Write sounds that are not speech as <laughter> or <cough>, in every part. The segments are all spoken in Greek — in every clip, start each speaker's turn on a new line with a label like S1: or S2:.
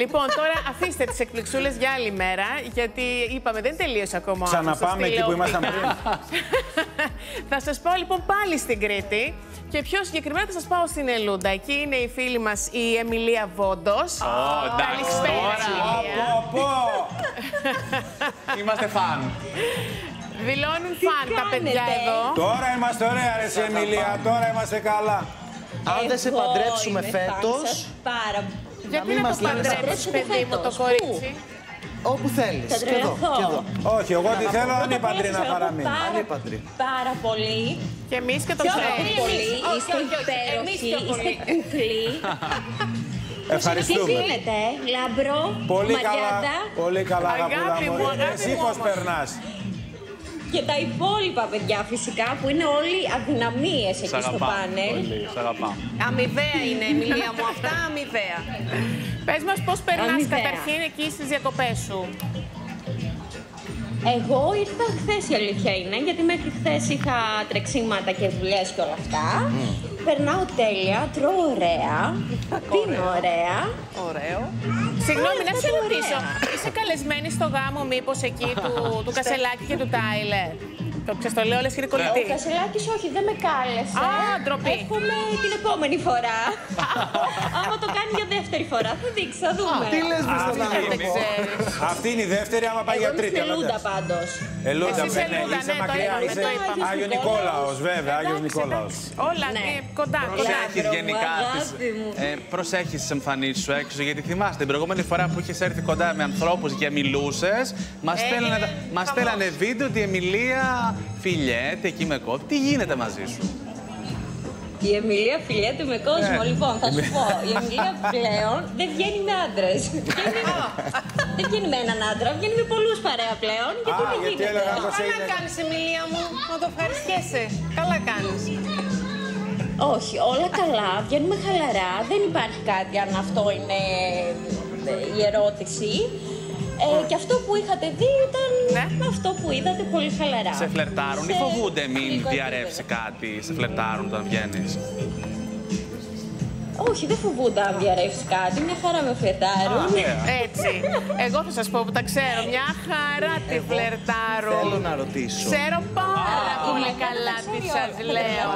S1: Λοιπόν, τώρα αφήστε τις εκπληξούλες για άλλη μέρα, γιατί είπαμε δεν τελείωσε ακόμα.
S2: Ξαναπάμε εκεί που ήμασταν πριν. <laughs>
S1: θα σας πάω λοιπόν πάλι στην Κρήτη. Και πιο συγκεκριμένα θα σας πάω στην Ελούντα. Εκεί είναι η φίλη μας η Εμιλία Βόντος.
S3: Καλησπέρα,
S1: Εμιλία.
S2: Πω, πω. <laughs>
S3: Είμαστε φαν.
S1: Δηλώνουν φαν τα
S4: κάνετε;
S1: παιδιά εδώ.
S2: Τώρα είμαστε ωραία, ρε εσύ, Εμιλία. Τώρα είμαστε καλά.
S5: Αν δεν σε
S4: Εγώ
S5: παντρέψουμε
S4: είμαι φαν
S5: φέτος,
S4: σας πάρα
S1: Γιατί
S5: μην
S1: να
S5: μας
S1: το
S5: λες.
S1: παντρέψεις,
S4: Παντρέψετε
S1: παιδί μου, το
S4: φέτος.
S1: κορίτσι;
S5: όπου θέλεις.
S4: Θα
S5: Και εδώ,
S4: τρελαθώ.
S5: και εδώ.
S2: Όχι, εγώ τι θέλω,
S4: Πρώτα απ'
S2: ανήπαντρη
S4: όλα
S2: να
S4: σας αγαπώ
S2: παραμείνει.
S4: Πάρα,
S5: Ανήπαντρη.
S4: πάρα πολύ.
S1: Και εμείς και το
S4: Πάρα
S1: ξέρει.
S4: πολύ.
S1: Όχι,
S4: Είστε
S1: όχι, όχι. Εμείς
S4: υπέροχοι.
S1: πιο
S4: Είστε
S1: πολύ. <laughs>
S4: κουκλοί. Τι
S2: Ευχαριστούμε.
S4: γίνεται, λαμπρό,
S2: Πολύ καλά,
S4: Μαριάντα
S2: πολύ καλά,
S1: Αγάπη
S2: αγαπούλα
S1: μου,
S2: μου.
S1: αγάπη
S2: Εσύ
S1: μου
S2: πώς
S1: όμως.
S2: περνάς;
S4: Και τα υπόλοιπα παιδιά φυσικά που είναι όλοι αδυναμίες εκεί
S3: Σ'
S4: στο
S3: αγαπάω.
S4: πάνελ.
S3: Πολύ, σ' αγαπάω.
S6: Αμοιβαία είναι, Εμιλία μου, αυτά αμοιβαία.
S1: Πες μας πώς περνάς
S4: Αμοιβαία.
S1: καταρχήν εκεί στις διακοπές σου.
S4: Εγώ ήρθα χθες η αλήθεια είναι, γιατί μέχρι χθες είχα τρεξίματα και δουλειές και όλα αυτά. Περνάω τέλεια, τρώω ωραία, πίνω ωραία;
S6: Ωραίο.
S1: Συγγνώμη,
S4: Όλα
S1: να
S4: αυτά
S1: σε
S4: τα
S1: ρωτήσω.
S4: ωραία.
S1: Είσαι καλεσμένη στο γάμο, μήπως εκεί του, <laughs> του Κασελάκη και του Τάιλερ; Το ξέρεις, το λέω, λες κύριε
S4: Ο
S1: κολλητή.
S4: Κασελάκης όχι, δεν με κάλεσε.
S1: Α, ντροπή.
S4: Εύχομαι την επόμενη φορά. <laughs> Άμα το κάνει για δεύτερη φορά, θα δείξει, θα δούμε.
S5: Τι λες με στον
S1: Δεν
S5: άνθρωπο.
S1: ξέρεις.
S2: Αυτή είναι η δεύτερη, άμα πάει
S4: Εγώ
S2: για
S4: είμαι
S2: τρίτη.
S4: στη
S2: αλλά
S4: Λούντα
S2: εντάξει.
S4: πάντως.
S2: Ελούντα,
S1: Εσύ είσαι
S2: ναι,
S1: Λούντα,
S2: είσαι
S1: ναι, το
S2: μακριά,
S1: είπαμε,
S2: είσαι
S1: το είπαμε.
S2: Άγιος Νικόλαος, βέβαια, Άγιος
S1: Εντάξει,
S2: Νικόλαος.
S1: εντάξει. Όλα
S4: Ναι.
S1: ε, κοντά, κοντά.
S3: Προσέχεις
S4: Λάμπρο μου,
S3: γενικά τις,
S4: αγάπη μου.
S3: ε, προσέχεις τις εμφανίσεις σου έξω, γιατί θυμάστε την προηγούμενη φορά που είχες έρθει κοντά με ανθρώπους και μιλούσες, μας
S1: Έγινε
S3: στέλνανε, μας
S1: χαμός.
S3: στέλνανε βίντεο ότι η Εμιλία φιλιέται εκεί με κόφτη. Τι γίνεται μαζί σου;
S4: Η Εμιλία φιλιέται με κόσμο.
S3: Ναι.
S4: Λοιπόν, θα σου πω. Η Εμιλία πλέον δεν βγαίνει με άντρες. δεν βγαίνει με έναν άντρα, βγαίνει με πολλούς παρέα πλέον. Γιατί
S2: Α,
S4: δεν
S2: γιατί
S4: γίνεται.
S2: έλεγα πως
S6: Καλά
S2: έγινε.
S6: κάνεις, Εμιλία μου, να το ευχαριστιέσαι. Καλά κάνεις.
S4: Όχι, όλα καλά. Βγαίνουμε χαλαρά. Δεν υπάρχει κάτι αν αυτό είναι ε, η ερώτηση. Ε, και αυτό που είχατε δει ήταν
S1: Ναι.
S4: αυτό που είδατε πολύ χαλαρά.
S3: Σε φλερτάρουν ή
S4: Σε
S3: φοβούνται μην
S4: φιλικό
S3: διαρρεύσει
S4: επίπεδο.
S3: κάτι, σε φλερτάρουν όταν βγαίνεις.
S4: Όχι, δεν φοβούνται αν διαρρεύσει κάτι. Μια χαρά με φλερτάρουν.
S1: Έτσι. Εγώ θα σας πω που τα ξέρω. Μια χαρά τη φλερτάρω.
S5: Θέλω να ρωτήσω.
S1: Ξέρω πάρα πολύ
S4: Μαριάννα
S1: καλά
S4: τα
S1: τι
S4: ξέρει
S1: σας
S4: όλα.
S1: λέω.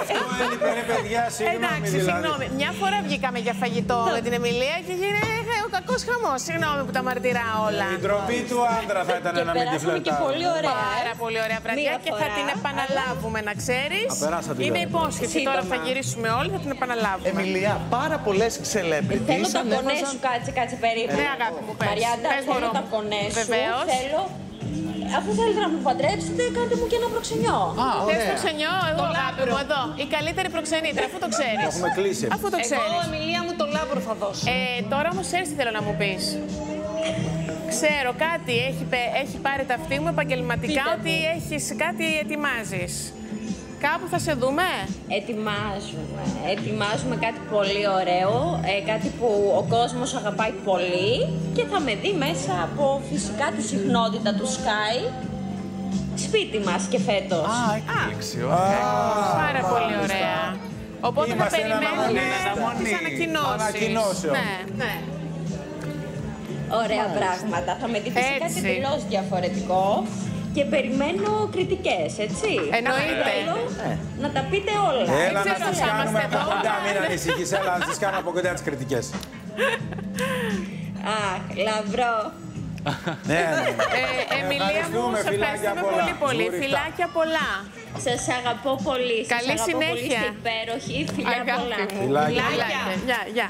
S2: Αυτό έλειπε, ρε παιδιά, συγγνώμη
S1: Εντάξει,
S2: δηλαδή.
S1: συγγνώμη. Μια φορά βγήκαμε για φαγητό με την Εμιλία και γίνεται ο κακός χαμός. Συγγνώμη που τα μαρτυρά όλα.
S2: Η ντροπή του άντρα θα ήταν
S4: Και
S2: να μην τη
S4: περάσαμε και
S2: φλερτάρει.
S4: πολύ ωραία. ε.
S1: Πάρα πολύ ωραία βραδιά
S4: Μία
S1: και θα
S4: φορά,
S1: την επαναλάβουμε, να ξέρεις.
S2: Α, περάσατε
S1: Είναι
S2: ωραία.
S1: υπόσχεση. Τώρα
S4: Σύντομα.
S1: θα γυρίσουμε όλοι, θα την επαναλάβουμε.
S5: Εμιλία, πάρα πολλές
S4: Θέλω
S5: celebrities
S4: τα κονέ
S5: ανέβαζαν...
S4: σου, κάτσε, κάτσε περίπου.
S1: Ναι, αγάπη μου, πες.
S4: Μαριάντα,
S1: Πες,
S4: θέλω
S1: μωρό
S4: τα
S1: μου.
S4: κονέ σου.
S1: Βεβαίως.
S4: Θέλω... Αφού θέλετε να με παντρέψετε, κάντε μου και ένα προξενιό.
S1: Θες το ξενιό, εγώ αγάπη μου, εδώ. Η καλύτερη προξενήτρια, αφού το ξέρεις.
S2: Έχουμε κλείσει.
S1: Αφού το
S6: Εγώ,
S1: ξέρεις.
S6: Εμιλία μου, το λάμπρο θα δώσω.
S1: Ε, τώρα όμως ξέρεις τι θέλω να μου πεις. Ξέρω κάτι, έχει, πε- έχει πάρει τα αυτή μου επαγγελματικά
S4: Πείτε
S1: ότι
S4: μου.
S1: έχεις κάτι ετοιμάζεις. Κάπου θα σε δούμε.
S4: Ετοιμάζουμε. Ετοιμάζουμε κάτι πολύ ωραίο, ε, κάτι που ο κόσμος αγαπάει πολύ και θα με δει μέσα από φυσικά τη συχνότητα του Sky σπίτι μας και φέτος.
S3: Α, έκπληξη, ωραία.
S1: Πάρα πολύ ωραία. Οπότε θα
S2: Είμαστε εν
S1: περιμένουμε
S3: αναμονή.
S1: τις ανακοινώσεις.
S2: Ανακοινώσεων.
S1: Ναι, ναι.
S4: Ωραία πράγματα. Θα με δει φυσικά
S1: Έτσι.
S4: και τελώς διαφορετικό και περιμένω κριτικές, έτσι.
S1: Εννοείται.
S4: Θέλω να τα πείτε όλα.
S2: Έλα
S1: ξέρω
S2: να τις
S1: αν θα
S2: κάνουμε
S1: είμαστε
S2: από
S1: εδώ.
S2: κοντά, μην ανησυχείς. Έλα να τις κάνουμε από κοντά τις κριτικές.
S4: Αχ, λαμπρό.
S2: Ναι, ναι.
S1: Ε, Εμιλία μου,
S2: Ευχαριστούμε,
S1: σε
S2: φιλάκια
S1: ευχαριστούμε
S2: πολλά.
S1: πολύ πολύ.
S2: Ζουριχτά.
S1: Φιλάκια πολλά.
S4: Σας αγαπώ πολύ. Σας
S1: Καλή
S4: αγαπώ
S1: συνέχεια.
S4: Πολύ, είστε υπέροχοι. Φιλιά πολλά.
S1: Αγάπη μου.
S2: Φιλάκια.
S1: Φιλάκια. Γεια, γεια.